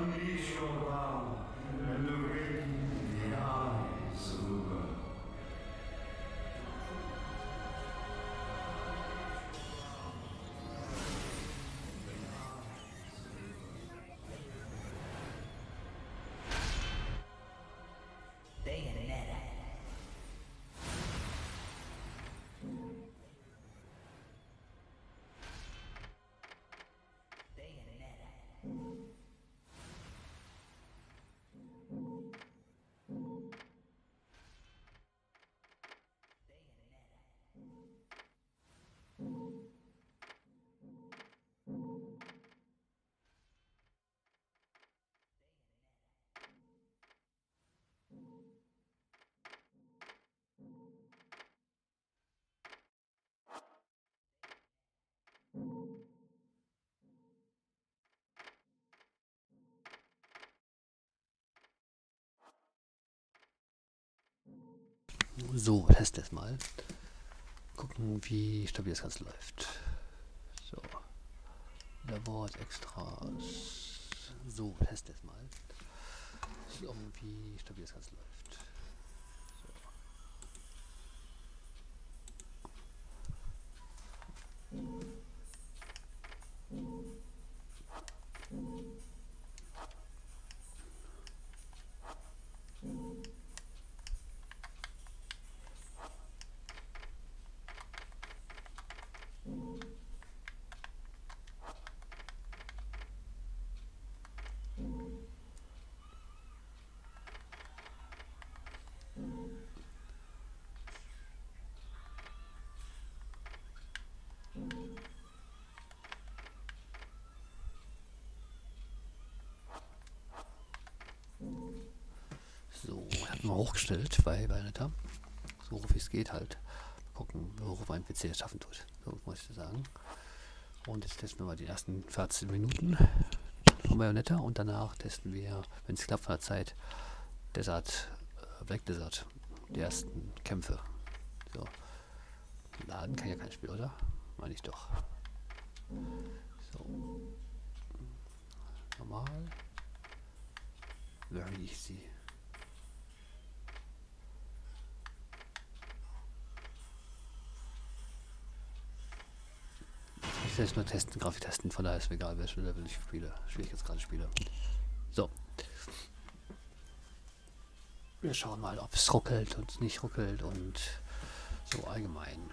Unleash your power and the So, test das mal. Gucken, wie stabil das Ganze läuft. So. Labors, Extras. So, test das mal. So, wie stabil das Ganze läuft. So. Mal hochgestellt bei Bayonetta. So hoch wie es geht halt. Gucken, wie hoch mein PC es schaffen tut. So muss ich sagen. Und jetzt testen wir mal die ersten 14 Minuten von Bayonetta und danach testen wir, wenn es klappt von der Zeit, Desert, äh, Black Desert, die ersten Kämpfe. So. Laden kann ja kein Spiel, oder? Meine ich doch. So. Normal. Very easy. Will jetzt nur testen, Grafik testen, von daher ist mir egal, welche Level ich spiele. Schwierigkeitsgrad spiele. So. Wir schauen mal, ob es ruckelt und nicht ruckelt und so allgemein.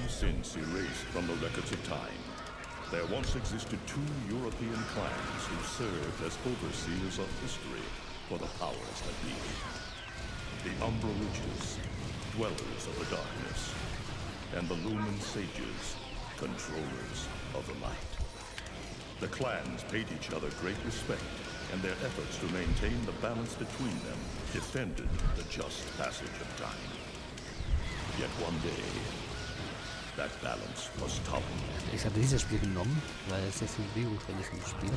Long since erased from the records of time, there once existed two European clans who served as overseers of history for the powers that be. The Umbra Witches, dwellers of the darkness, and the Lumen Sages, controllers of the light. The clans paid each other great respect, and their efforts to maintain the balance between them defended the just passage of time. Yet one day, Ich habe dieses Spiel genommen, weil es sehr viel Bewegung drin ist im Spiel.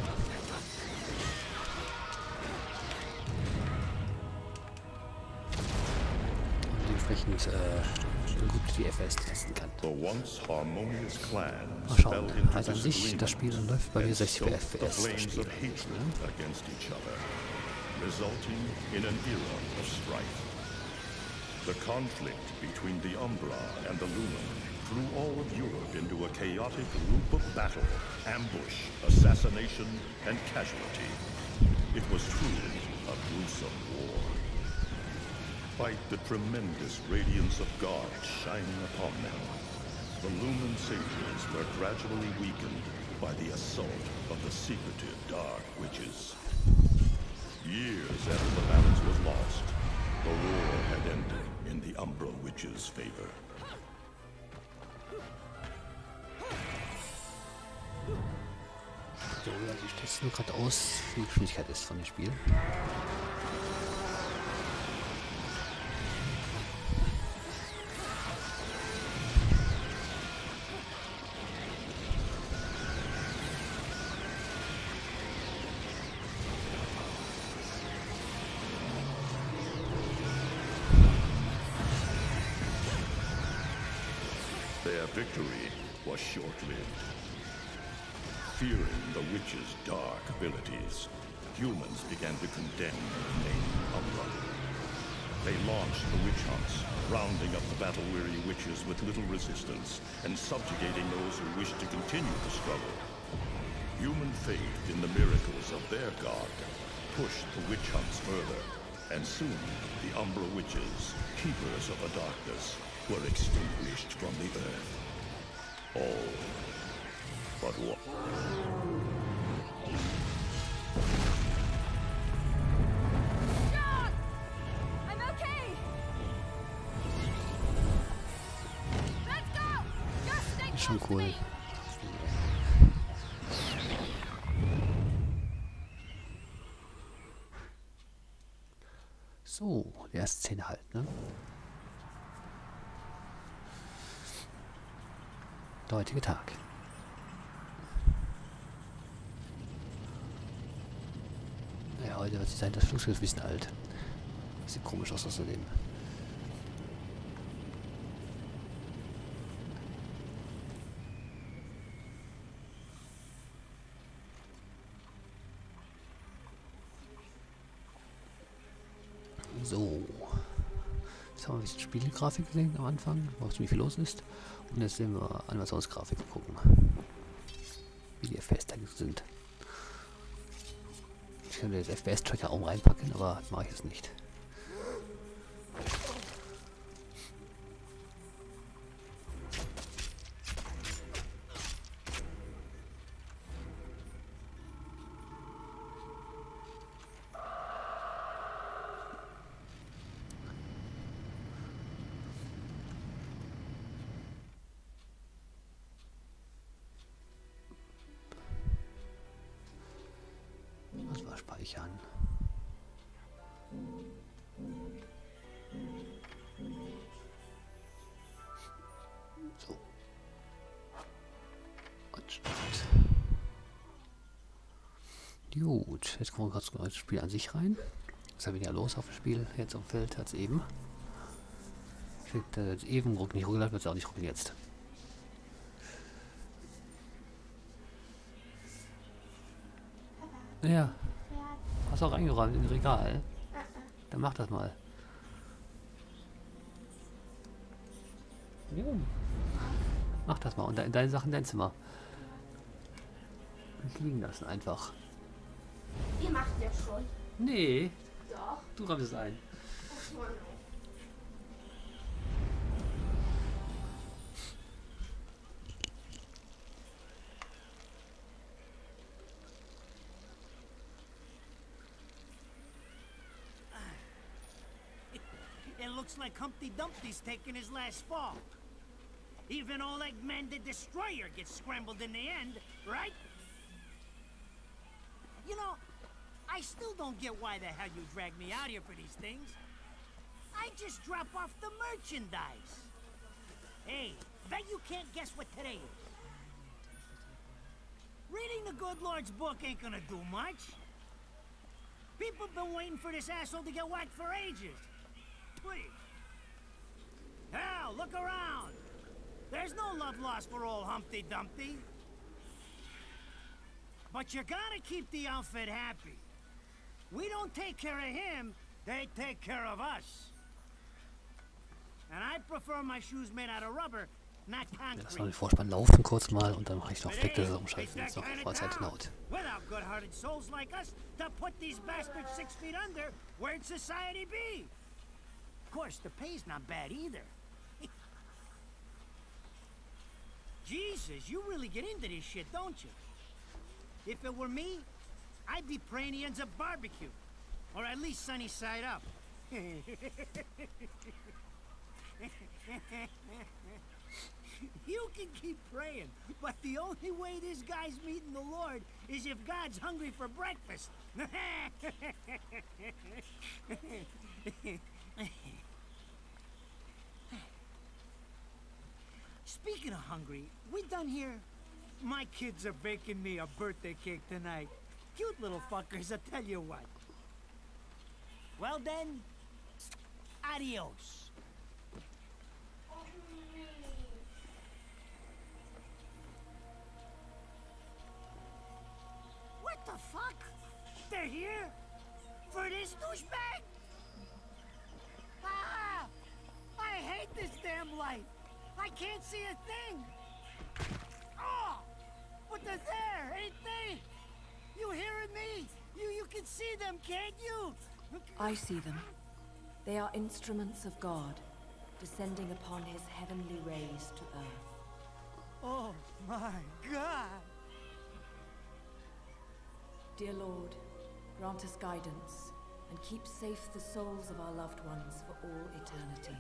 Und dementsprechend äh, gut die FS testen kann. Mal schauen. Also an sich, das Spiel läuft bei mir and 60 stoked FPS. Das Spiel. each other, resulting in an era of strife. The conflict between the Umbra and the Lumen threw all of Europe into a chaotic loop of battle, ambush, assassination, and casualty. It was truly a gruesome war. Despite the tremendous radiance of God shining upon them, the Lumen Sages were gradually weakened by the assault of the secretive Dark Witches. Years after the balance was lost, the war had ended in the Umbra Witches' favor. So, also ich teste nur gerade aus, wie die Geschwindigkeit ist von dem Spiel. Soon the Umbra witches, keepers of the darkness, were extinguished from the earth. All but one. John! I'm So, die erste Szene halt, ne? Der heutige Tag. Ja, heute wird sich sein, das Flugzeug ist ein bisschen alt. Sieht komisch aus außerdem. So. Jetzt haben wir ein bisschen Spielgrafik gesehen am Anfang, wo ziemlich viel los ist. Und jetzt sehen wir Animationsgrafik gucken. Wie die FPS-Tage sind. Ich könnte jetzt FPS-Tracker auch reinpacken, aber mache ich es nicht. Gut, jetzt kommen wir gerade ins Spiel an sich rein. Ist ja weniger los auf dem Spiel, jetzt am Feld als eben. Kriegt äh, jetzt eben ruck nicht ruckelt, wird es auch nicht ruckeln jetzt. Ja, hast auch reingeräumt in Regal. Dann mach das mal. Jo. Mach das mal und de deine Sachen in dein Zimmer. Nicht liegen lassen einfach. Ihr macht ja schon. Nee, Doch. du räumst es ein. Ach, Mann. It looks like Humpty Dumpty's taking his last fall. Even old Eggman the Destroyer gets scrambled in the end, right? You know, I still don't get why the hell you dragged me out here for these things. I just drop off the merchandise. Hey, bet you can't guess what today is. Reading the good Lord's book ain't gonna do much. People been waiting for this asshole to get whacked for ages. Please. Hell, look around. There's no love lost for old Humpty Dumpty. But you gotta keep the outfit happy. We don't take care of him, they take care of us. And I prefer my shoes made out of rubber, not concrete. Lass mal den Vorspann laufen kurz mal und dann mache ich noch Steckdose er hey, umschalten, it's wenn es that noch of laut. Without good-hearted souls like us to put these bastards six feet under, where'd society be? Of course, the pay's not bad either. Jesus, you really get into this shit, don't you? If it were me, I'd be praying he ends up barbecue. Or at least sunny side up. You can keep praying, but the only way this guy's meeting the Lord is if God's hungry for breakfast. Speaking of hungry, we done here? My kids are baking me a birthday cake tonight. Cute little fuckers, I tell you what. Well then, adios. What the fuck? They're here? For this douchebag? Ah! I hate this damn light. I can't see a thing. Oh! But they're there, ain't they? You hearing me? You you can see them, can't you? I see them. They are instruments of God, descending upon his heavenly rays to earth. Oh my god! Dear Lord, grant us guidance and keep safe the souls of our loved ones for all eternity.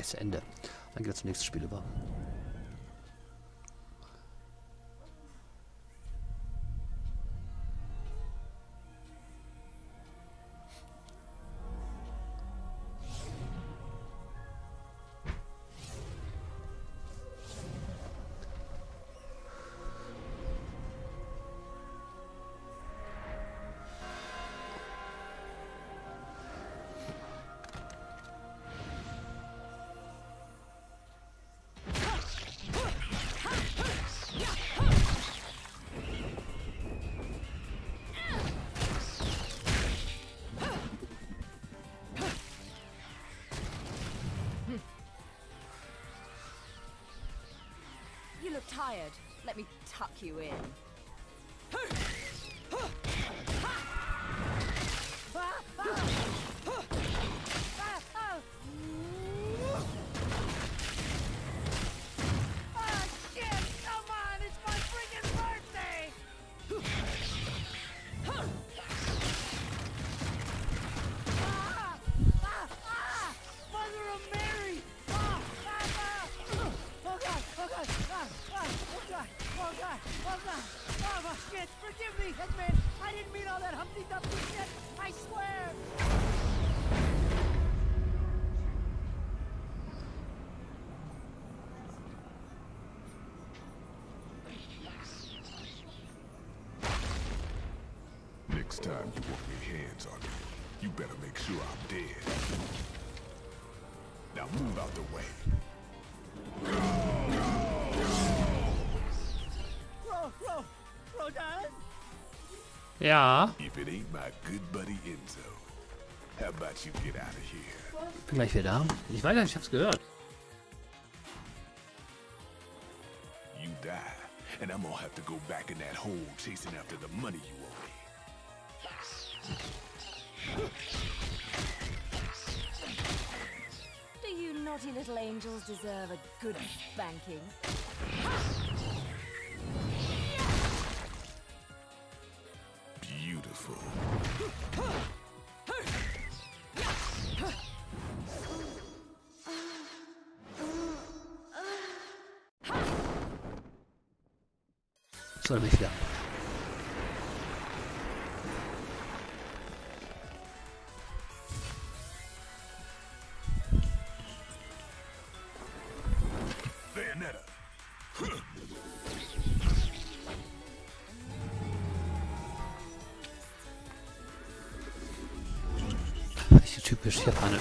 Vorspann gleich zu Ende. Dann geht es zum nächsten Spiel über. You in. Here? bin gleich wieder da. Ich weiß nicht, ich hab's gehört. You die, and I'm gonna have to go back in that hole chasing after the money you owe me. Do you naughty little angels deserve a good spanking? Beautiful. So, dann bin ich wieder. Hüsrev Hanır.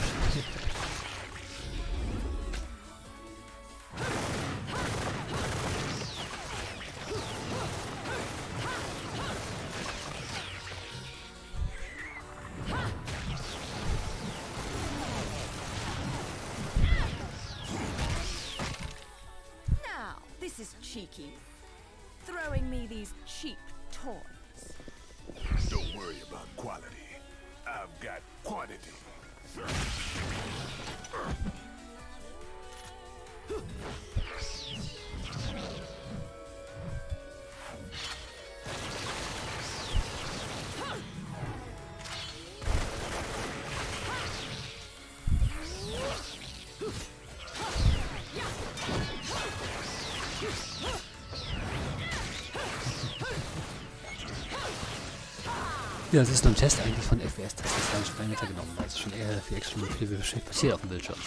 Ja, das ist nur ein Test eigentlich von FPS, das ist gar nicht schon weitergenommen, weil es schon eher viel und viel passiert auf dem Bildschirm.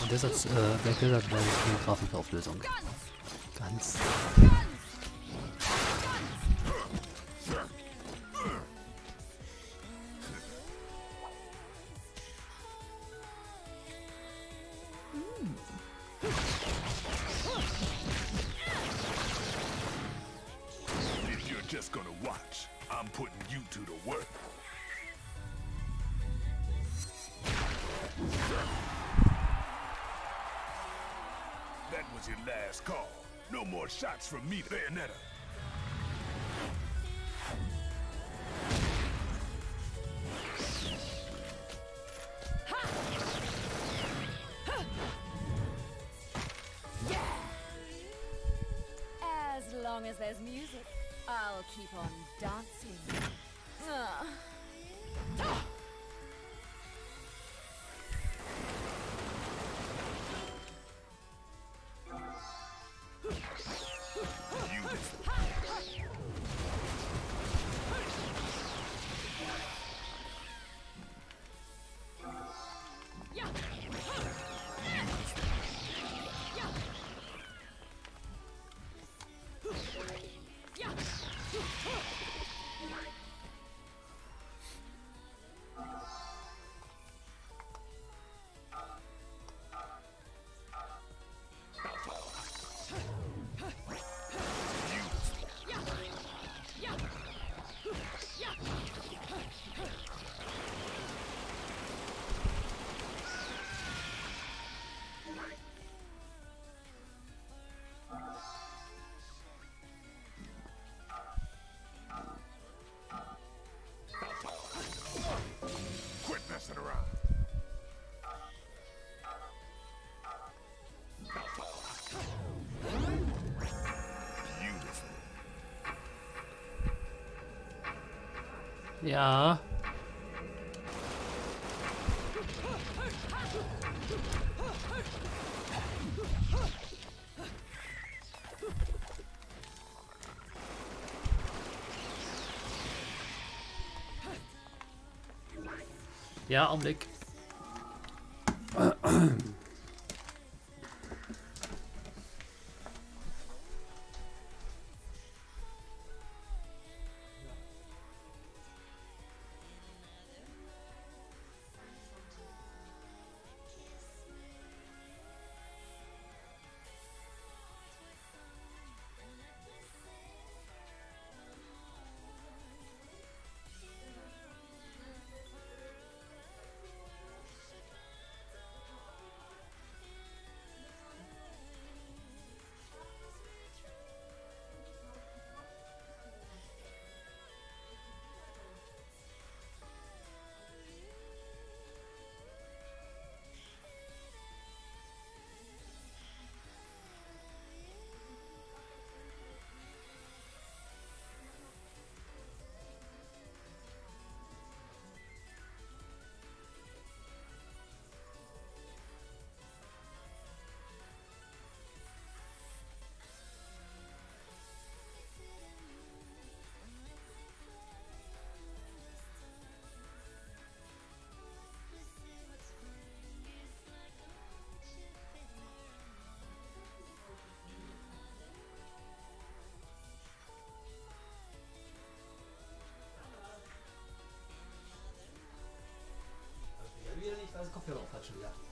Und deshalb äh, Black Desert bei der Grafikauflösung. Ganz. I'm putting you to the work. That was your last call. No more shots from me, Bayonetta. As long as there's music, I'll keep on Ja. Ja, Augenblick. 是不？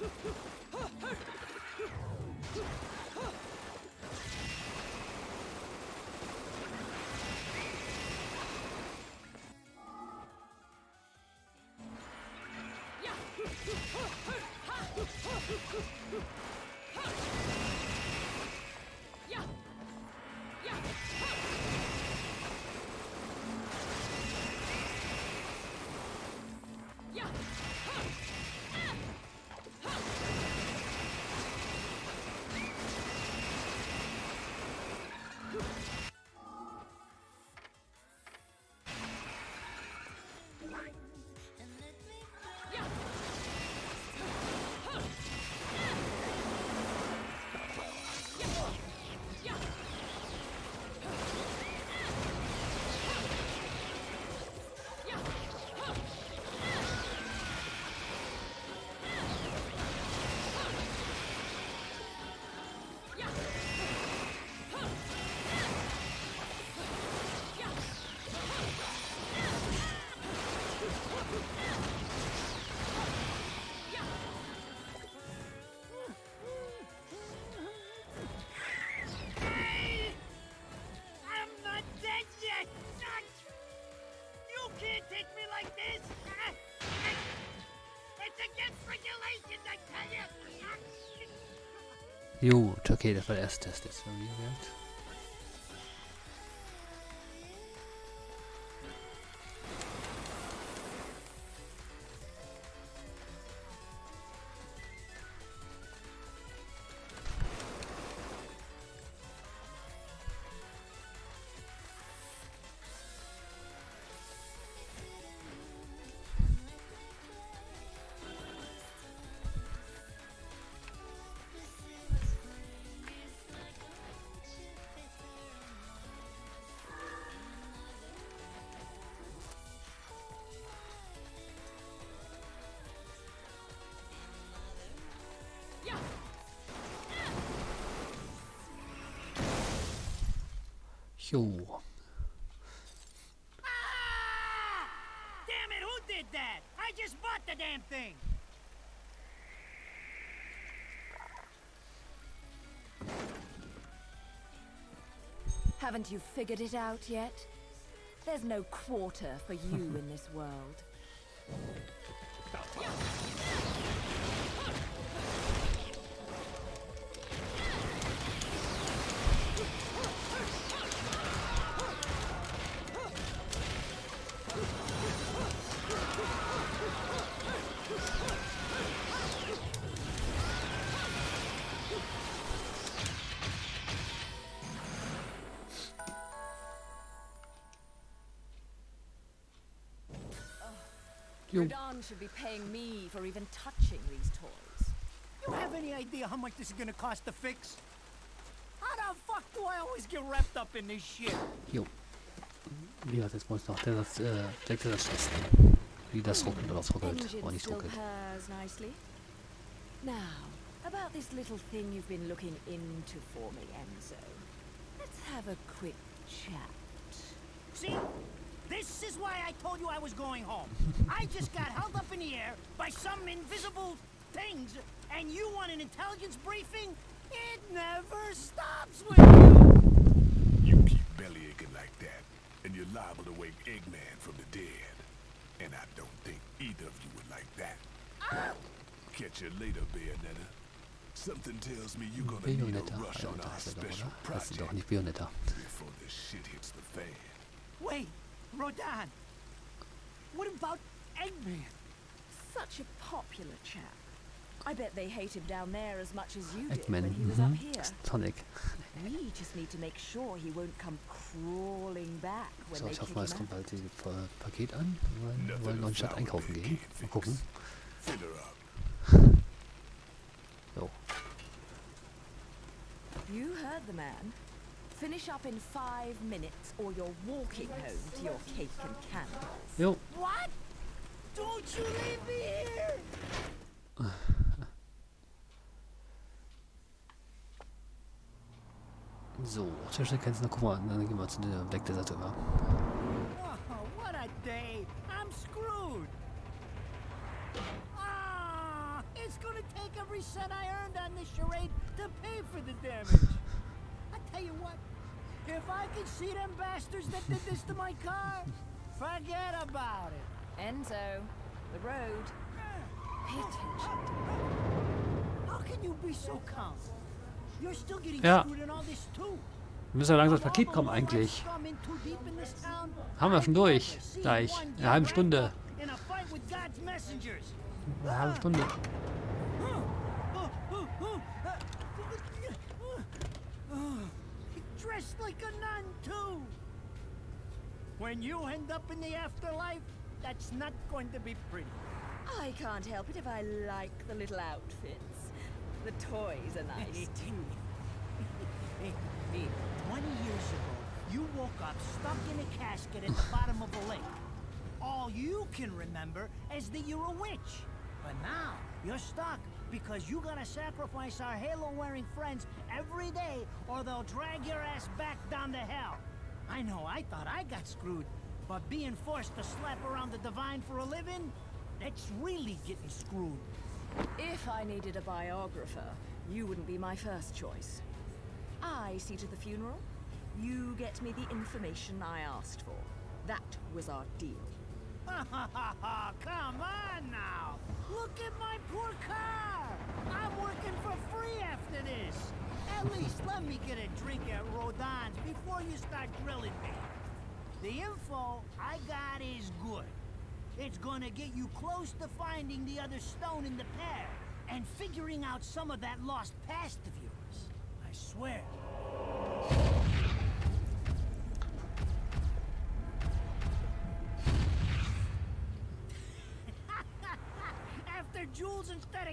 Ha ha ha! Gut, okay, das war der erste Test jetzt. Jo. Ah! Damn it, who did that? I just bought the damn thing! Haven't you figured it out yet? There's no quarter for you in this world. Jo. Rodin should be paying me for even touching these toys. You have any idea how much this is gonna cost to fix? How the fuck do I always get wrapped up in this shit? Jo. Wie gesagt, jetzt muss noch der, das, äh, der das testen. Wie das ruckelt oder aufruckelt. Engine Oder nicht still ruckelt. purrs nicely. Now, about this little thing you've been looking into for me, Enzo. Let's have a quick chat. See? This is why I told you I was going home. I just got held up in the air by some invisible things, and you want an intelligence briefing? It never stops with you! You keep belly aching like that, and you're liable to wake Eggman from the dead. And I don't think either of you would like that. Oh! Catch you later, Bayonetta. Something tells me you're gonna need a rush Ja, on our heißt doch, special oder? Heißt sie doch project before this shit hits the fan. Wait, Rodin. What about Eggman? Such a popular chap. I bet they hate him down there as much as you did Eggman. when he was up Mhm. here. Sonic. We just need to make sure he won't come crawling back when So, they ich kick hoffe mal, es him kommt out. bald die Pa- Paket an. Wir wollen, wir wollen a noch in die Stadt flower einkaufen gehen. Mal gucken. Fill her up. Jo. You heard the man. Finish up in five minutes or you're walking home to your cake and candles. What? Don't you leave me here! So, Zwischenzeit kennst du noch, guck mal, dann gehen wir zu der Black Desert rüber. Oh, what a day! I'm screwed! Ah, it's gonna take every cent I earned on this charade to pay for the damage. Tell you what, if I could see them bastards that did this to my car, forget about it. Enzo, the road. Pay attention. How can you be so calm? You're still getting Ja. screwed in all this too. Wir müssen ja langsam das Paket kommen eigentlich. Haben wir schon durch. Gleich. In einer halben Stunde. Eine halbe Stunde. Dressed like a nun, too. When you end up in the afterlife, that's not going to be pretty. I can't help it if I like the little outfits. The toys are nice too. Hey, hey, 20 years ago, you woke up stuck in a casket at the bottom of a lake. All you can remember is that you're a witch. But now, you're stuck because you gotta sacrifice our halo-wearing friends every day or they'll drag your ass back down to hell. I know, I thought I got screwed, but being forced to slap around the divine for a living, that's really getting screwed. If I needed a biographer, you wouldn't be my first choice. I see to the funeral. You get me the information I asked for. That was our deal. Come on now! Look at my poor car! I'm working for free after this! At least let me get a drink at Rodin's before you start grilling me. The info I got is good. It's gonna get you close to finding the other stone in the pair and figuring out some of that lost past of yours. I swear.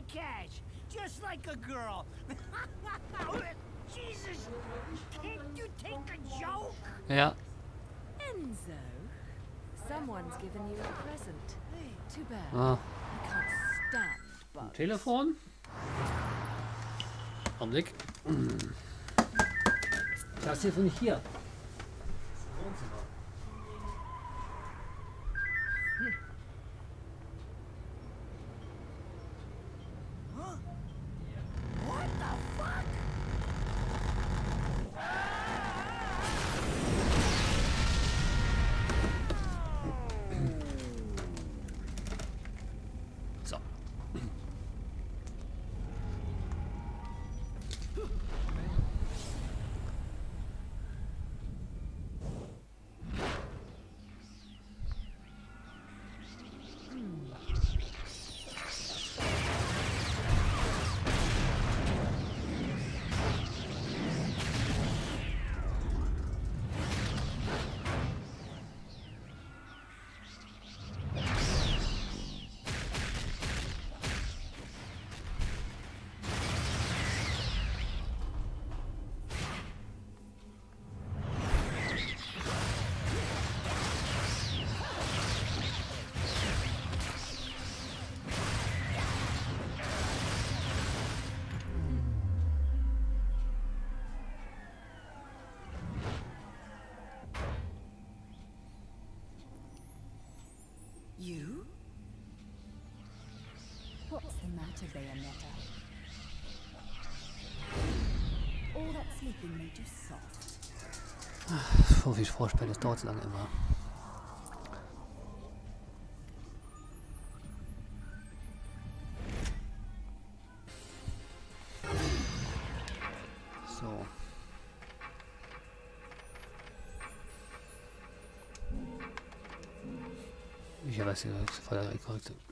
Cash. Just like a girl. Jesus! Can't you take a joke? Ja. Enzo, someone's given you a present. Too bad. Ah, I can't stand bugs. Telefon. Augenblick. Das Telefon nicht hier. What Matter, Bayonetta? All that sleeping made you soft. So viel Vorspiel, das dauert lange immer.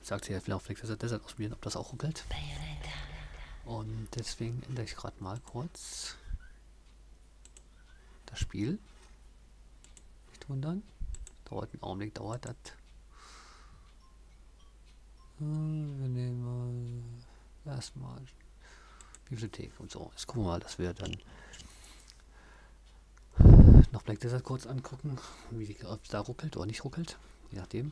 Sagt sie, er will auf Flex Desert ausprobieren, ob das auch ruckelt. Und deswegen ändere ich gerade mal kurz das Spiel. Nicht wundern. Dauert einen Augenblick, dauert das. Äh, Wir nehmen mal erstmal Bibliothek und so. Jetzt gucken wir mal, dass wir dann noch Black Desert kurz angucken, wie die, ob es da ruckelt oder nicht ruckelt, je nachdem.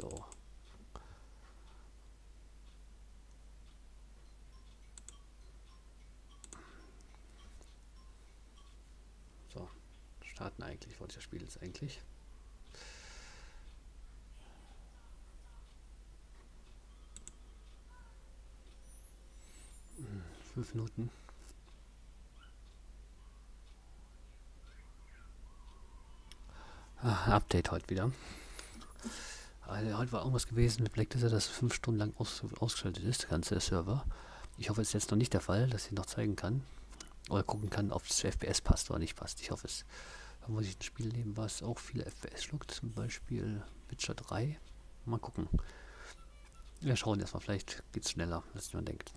So. So, starten eigentlich, wollte ich das Spiel jetzt eigentlich. Fünf Minuten. Ah, Update heute wieder. Also heute war irgendwas gewesen mit Black Desert, dass fünf Stunden lang aus, ausgeschaltet ist, der ganze Server. Ich hoffe, es ist jetzt noch nicht der Fall, dass ich noch zeigen kann. Oder gucken kann, ob es FPS passt oder nicht passt. Ich hoffe es. Da muss ich ein Spiel nehmen, was auch viele FPS schluckt. Zum Beispiel Witcher 3. Mal gucken. Wir schauen erstmal, vielleicht geht es schneller, als man denkt.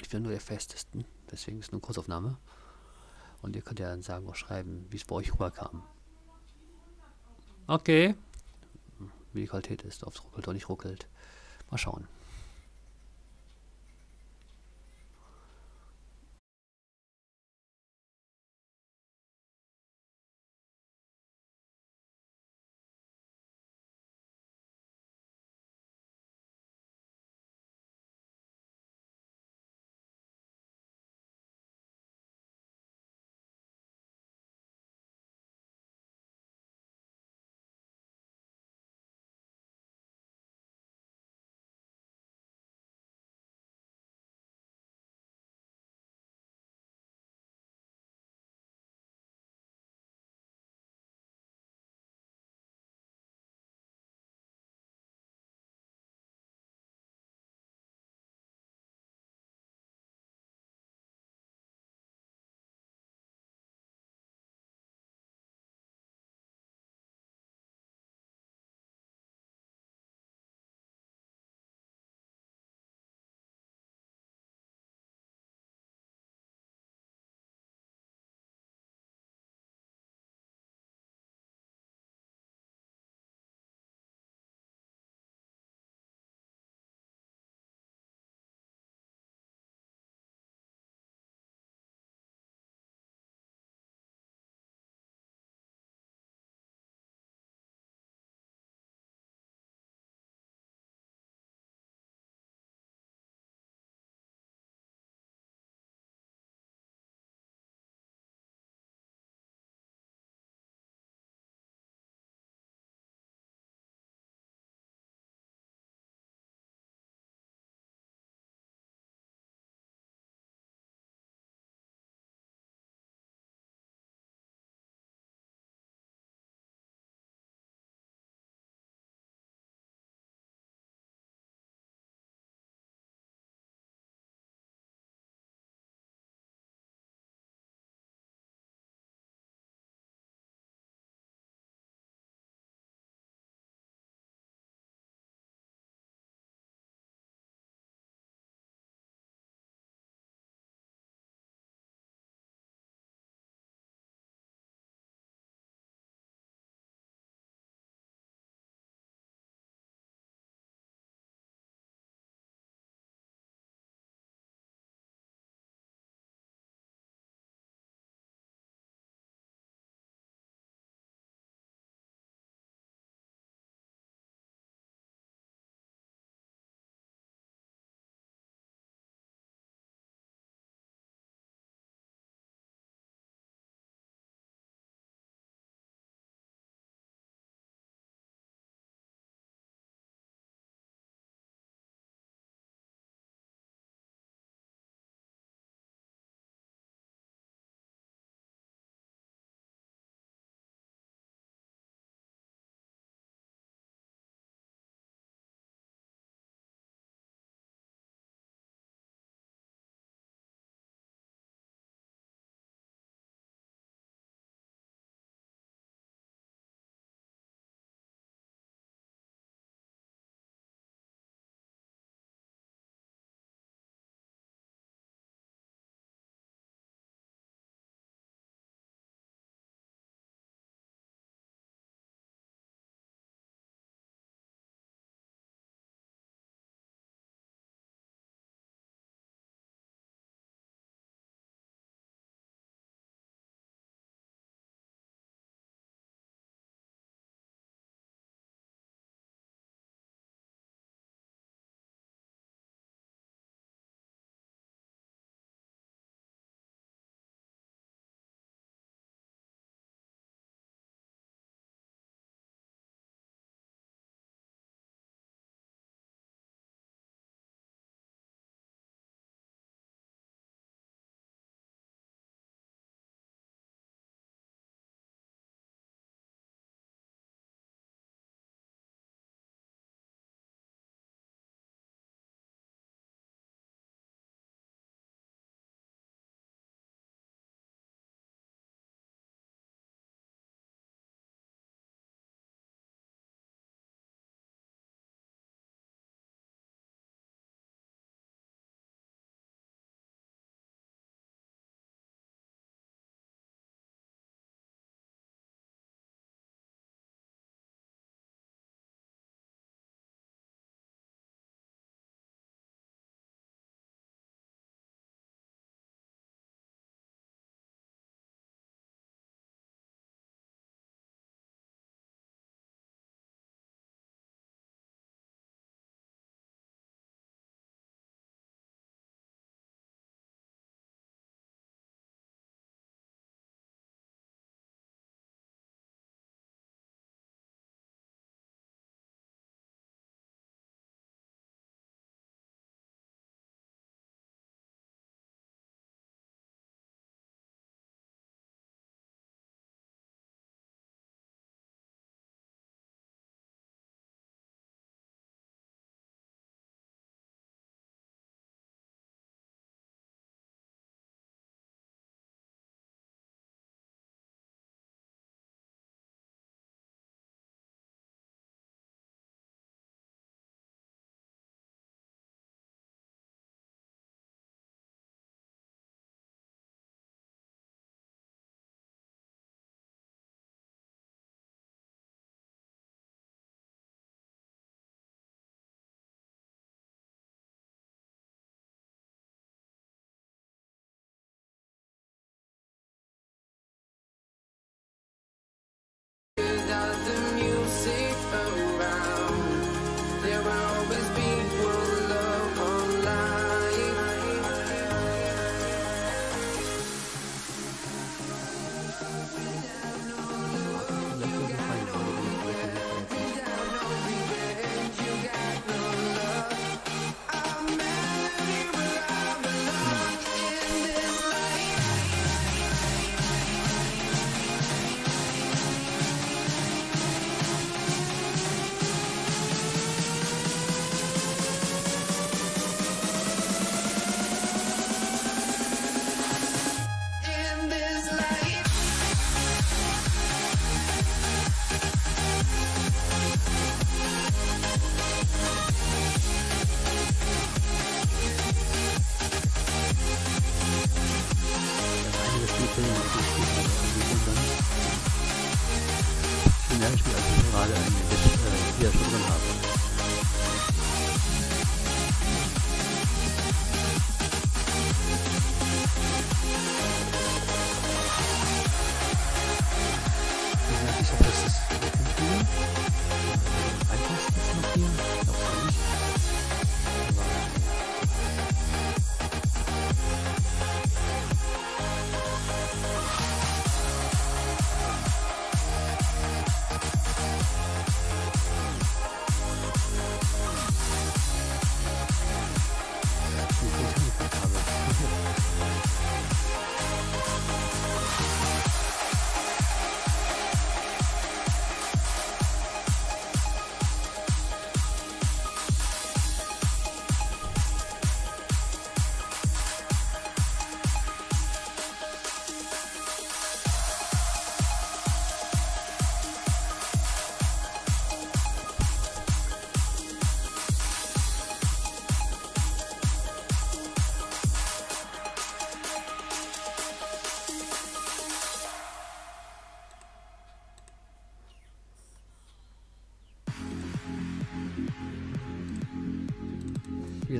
Ich will nur FPS testen, deswegen ist nur eine Kurzaufnahme. Und ihr könnt ja dann sagen oder schreiben, wie es bei euch rüberkam. Okay. Wie die Qualität ist, ob es ruckelt oder nicht ruckelt. Mal schauen.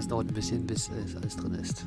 Es dauert ein bisschen, bis alles drin ist.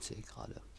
Hat ein